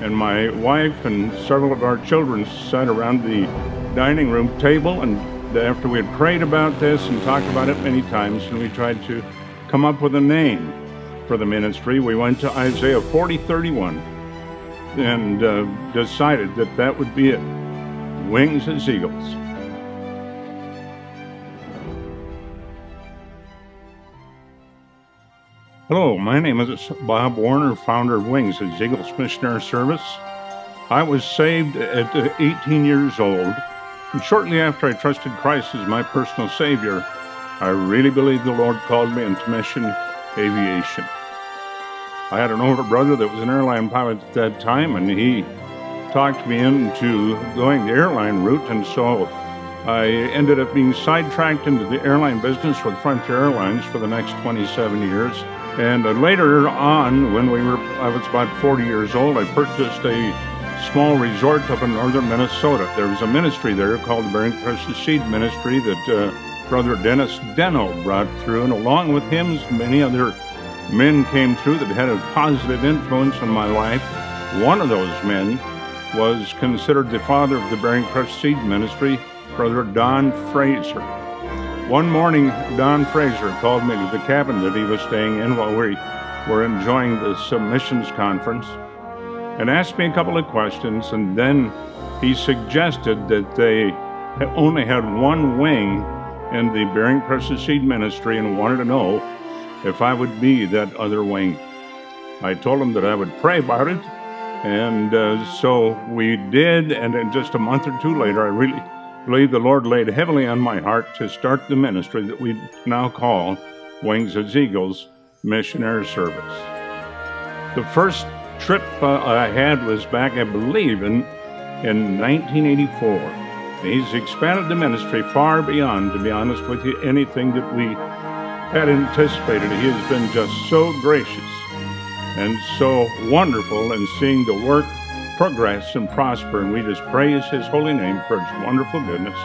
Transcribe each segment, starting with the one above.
And my wife and several of our children sat around the dining room table. And after we had prayed about this and talked about it many times, and we tried to come up with a name for the ministry, we went to Isaiah 40 31 and uh, decided that that would be it Wings as Eagles. Hello, my name is Bob Warner, founder of Wings as Eagles Missionary Service. I was saved at uh, 18 years old, and shortly after I trusted Christ as my personal Savior, I really believe the Lord called me into mission aviation. I had an older brother that was an airline pilot at that time, and he talked me into going the airline route, and so I ended up being sidetracked into the airline business with Frontier Airlines for the next 27 years. And uh, later on, when we were, I was about 40 years old, I purchased a small resort up in northern Minnesota. There was a ministry there called the Bearing Precious Seed Ministry that uh, Brother Dennis Deno brought through, and along with him, many other men came through that had a positive influence on my life. One of those men was considered the father of the Bearing Precious Seed Ministry, Brother Don Fraser. One morning, Don Fraser called me to the cabin that he was staying in while we were enjoying the submissions conference and asked me a couple of questions. And then he suggested that they only had one wing in the Bearing Precious Seed Ministry and wanted to know if I would be that other wing. I told him that I would pray about it, and uh, so we did. And then just a month or two later, I really believe the Lord laid heavily on my heart to start the ministry that we now call Wings as Eagles Missionary Service. The first trip uh, I had was back, I believe, in, in 1984. He's expanded the ministry far beyond, to be honest with you, anything that we had anticipated. He has been just so gracious and so wonderful in seeing the work progress and prosper. And we just praise His holy name for His wonderful goodness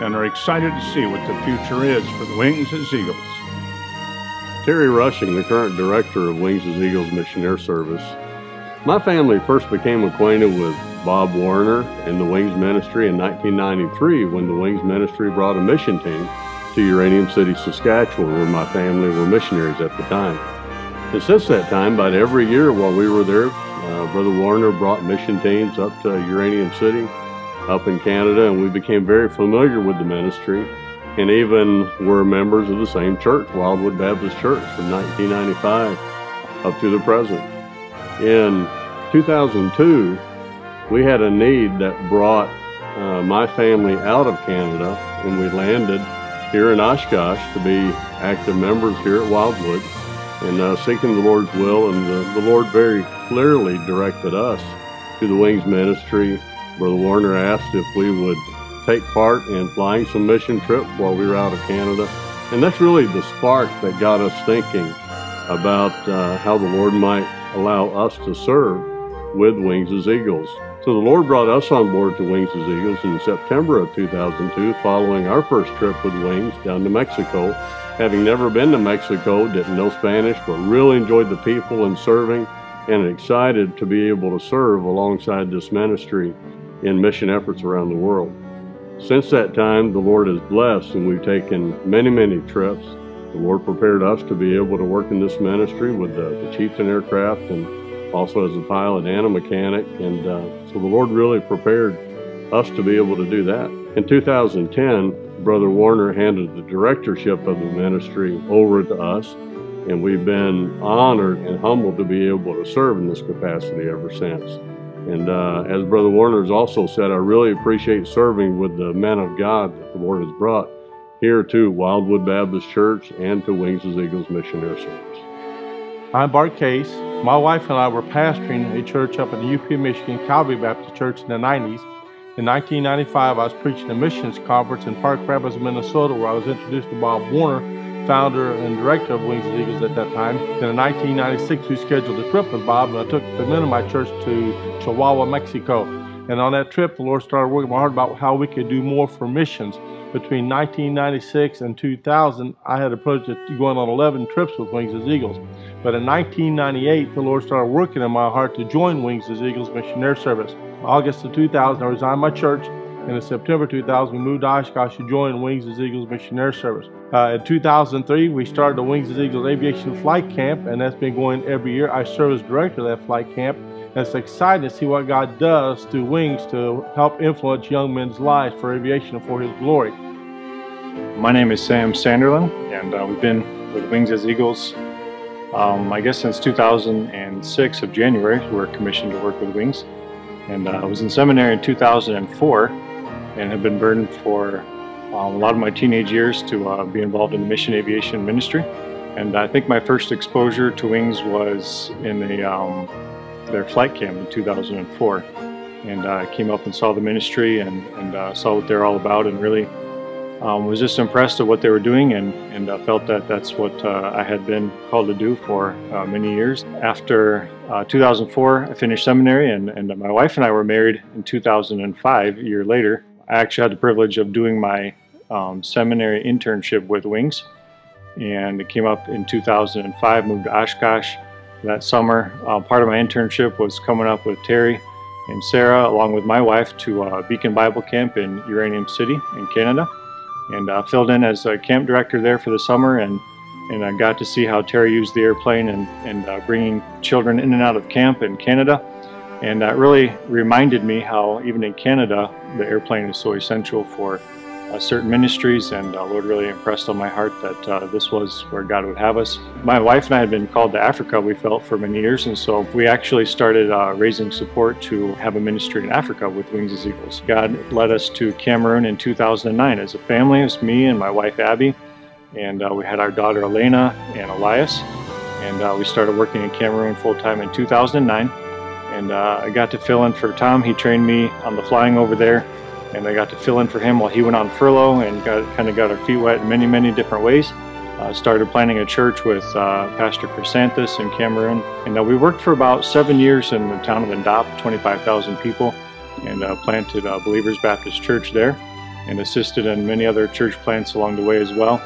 and are excited to see what the future is for the Wings as Eagles. Terry Rushing, the current director of Wings as Eagles Missionary Service. My family first became acquainted with Bob Warner and the Wings Ministry in 1993 when the Wings Ministry brought a mission team to Uranium City, Saskatchewan, where my family were missionaries at the time. And since that time, about every year while we were there, uh, Brother Warner brought mission teams up to Uranium City, up in Canada, and we became very familiar with the ministry and even were members of the same church, Wildwood Baptist Church, from 1995 up to the present. In 2002, we had a need that brought uh, my family out of Canada, and we landed here in Oshkosh to be active members here at Wildwood and uh, seeking the Lord's will. And the, the Lord very clearly directed us to the Wings Ministry. Brother Warner asked if we would take part in flying some mission trips while we were out of Canada. And that's really the spark that got us thinking about uh, how the Lord might allow us to serve with Wings as Eagles. So the Lord brought us on board to Wings as Eagles in September of 2002, following our first trip with Wings down to Mexico. Having never been to Mexico, didn't know Spanish, but really enjoyed the people and serving, and excited to be able to serve alongside this ministry in mission efforts around the world. Since that time, the Lord has blessed, and we've taken many, many trips. The Lord prepared us to be able to work in this ministry with the, the Chieftain aircraft and also as a pilot and a mechanic. And uh, so the Lord really prepared us to be able to do that. In 2010, Brother Warner handed the directorship of the ministry over to us, and we've been honored and humbled to be able to serve in this capacity ever since. And uh, as Brother Warner has also said, I really appreciate serving with the men of God that the Lord has brought here to Wildwood Baptist Church and to Wings as Eagles Missionary Service. I'm Bart Case. My wife and I were pastoring a church up in the UP, Michigan, Calvary Baptist Church in the 90s. In 1995, I was preaching a missions conference in Park Rapids, Minnesota, where I was introduced to Bob Warner, founder and director of Wings and Eagles at that time. Then in 1996, we scheduled a trip with Bob, and I took the men of my church to Chihuahua, Mexico. And on that trip, the Lord started working my heart about how we could do more for missions. Between 1996 and 2000, I had a project going on 11 trips with Wings as Eagles. But in 1998, the Lord started working in my heart to join Wings as Eagles Missionary Service. August of 2000, I resigned my church, and in September 2000, we moved to Oshkosh to join Wings as Eagles Missionary Service. Uh, in 2003, we started the Wings as Eagles Aviation Flight Camp, and that's been going every year. I serve as director of that flight camp, and it's exciting to see what God does through Wings to help influence young men's lives for aviation and for His glory. My name is Sam Sanderlin, and uh, we've been with Wings as Eagles um, I guess since 2006 of January, we were commissioned to work with Wings. And uh, I was in seminary in 2004 and have been burdened for um, a lot of my teenage years to uh, be involved in the mission aviation ministry. And I think my first exposure to Wings was in the, um, their flight camp in 2004. And I uh, came up and saw the ministry and, and uh, saw what they're all about and really um, was just impressed at what they were doing and, and uh, felt that that's what uh, I had been called to do for uh, many years. After uh, 2004, I finished seminary and, and my wife and I were married in 2005, a year later. I actually had the privilege of doing my um, seminary internship with Wings and it came up in 2005, moved to Oshkosh that summer. Uh, part of my internship was coming up with Terry and Sarah along with my wife to uh, Beacon Bible Camp in Uranium City in Canada and uh, filled in as a camp director there for the summer and and I got to see how Terry used the airplane and, and uh, bringing children in and out of camp in Canada. And that really reminded me how even in Canada, the airplane is so essential for uh, certain ministries, and uh, Lord really impressed on my heart that uh, this was where God would have us. My wife and I had been called to Africa, we felt, for many years, and so we actually started uh, raising support to have a ministry in Africa with Wings as Eagles. God led us to Cameroon in 2009 as a family. It was me and my wife Abby, and uh, we had our daughter Elena and Elias, and uh, we started working in Cameroon full time in 2009. And I got to fill in for Tom. He trained me on the flying over there and I got to fill in for him while he went on furlough and got, kind of got our feet wet in many, many different ways. Uh, started planning a church with uh, Pastor Chrysanthus in Cameroon. And uh, we worked for about seven years in the town of Ndop, 25,000 people, and uh, planted uh, Believers Baptist Church there and assisted in many other church plants along the way as well.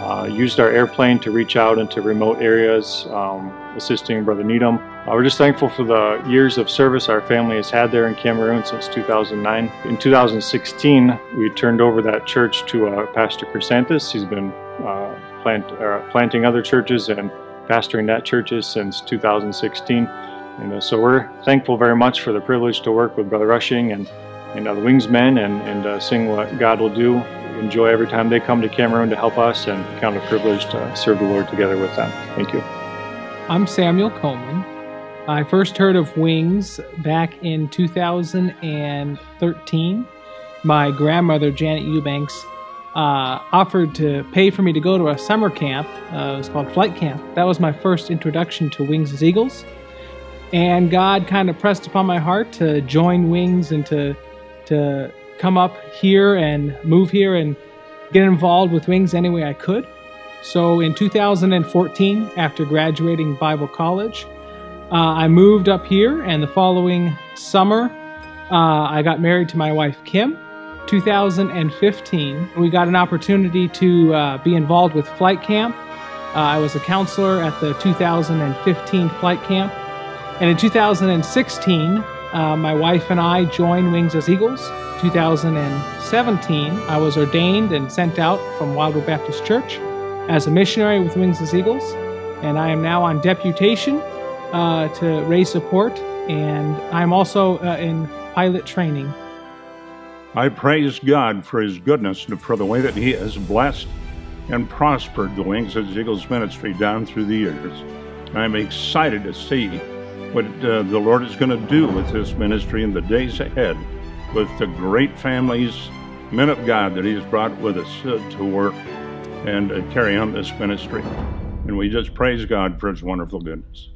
Uh, used our airplane to reach out into remote areas, um, assisting Brother Needham. Uh, we're just thankful for the years of service our family has had there in Cameroon since 2009. In 2016, we turned over that church to uh, Pastor Chrysanthus. He's been uh, plant, uh, planting other churches and pastoring that churches since 2016. And uh, so we're thankful very much for the privilege to work with Brother Rushing and, and the Wingsmen and, and seeing what God will do enjoy every time they come to Cameroon to help us and count a privilege to serve the Lord together with them. Thank you. I'm Samuel Coleman. I first heard of Wings back in 2013. My grandmother, Janet Eubanks, uh, offered to pay for me to go to a summer camp. Uh, it was called Flight Camp. That was my first introduction to Wings as Eagles. And God kind of pressed upon my heart to join Wings and to, to come up here and move here and get involved with Wings any way I could. So in 2014, after graduating Bible college, uh, I moved up here, and the following summer, uh, I got married to my wife Kim. 2015, we got an opportunity to uh, be involved with Flight Camp. Uh, I was a counselor at the 2015 Flight Camp. And in 2016, uh, my wife and I joined Wings as Eagles. 2017, I was ordained and sent out from Wildwood Baptist Church as a missionary with Wings as Eagles, and I am now on deputation uh, to raise support, and I'm also uh, in pilot training. I praise God for His goodness and for the way that He has blessed and prospered the Wings as Eagles ministry down through the years. I'm excited to see what uh, the Lord is going to do with this ministry in the days ahead with the great families, men of God that He's brought with us uh, to work and uh, carry on this ministry. And we just praise God for His wonderful goodness.